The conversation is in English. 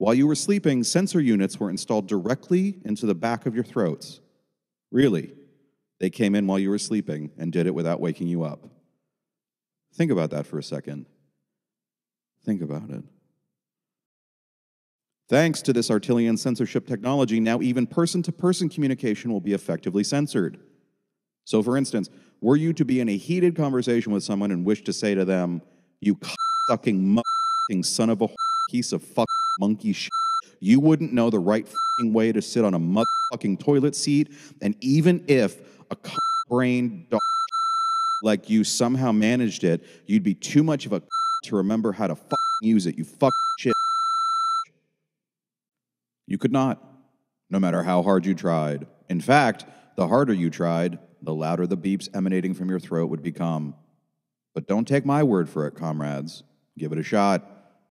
While you were sleeping, sensor units were installed directly into the back of your throats. Really, they came in while you were sleeping and did it without waking you up. Think about that for a second. Think about it. Thanks to this Artilian censorship technology, now even person to person communication will be effectively censored. So, for instance, were you to be in a heated conversation with someone and wish to say to them, You sucking son of a piece of fucking monkey shit, you wouldn't know the right way to sit on a motherfucking toilet seat. And even if a brain dog like you somehow managed it, you'd be too much of a to remember how to use it. You fuck shit. You could not, no matter how hard you tried. In fact, the harder you tried, the louder the beeps emanating from your throat would become. But don't take my word for it, comrades. Give it a shot.